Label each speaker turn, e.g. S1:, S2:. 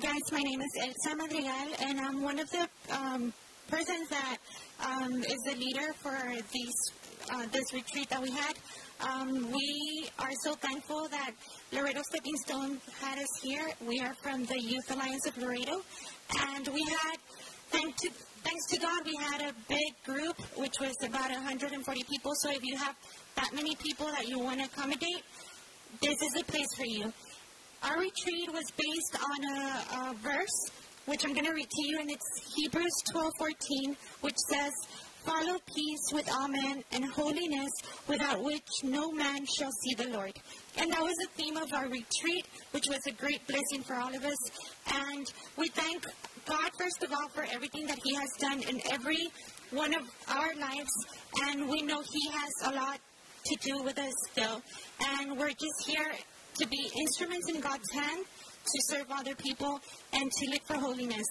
S1: guys. My name is Elsa Madrigal, and I'm one of the um, persons that um, is the leader for these, uh, this retreat that we had. Um, we are so thankful that Laredo Stepping Stone had us here. We are from the Youth Alliance of Laredo, and we had, thanks to, thanks to God, we had a big group, which was about 140 people. So if you have that many people that you want to accommodate, this is the place for you. Our retreat was based on a, a verse, which I'm going to read to you, and it's Hebrews 12:14, which says, "Follow peace with all men and holiness, without which no man shall see the Lord." And that was the theme of our retreat, which was a great blessing for all of us. And we thank God first of all for everything that He has done in every one of our lives, and we know He has a lot to do with us still. And we're just here to be instruments in God's hand to serve other people and to look for holiness.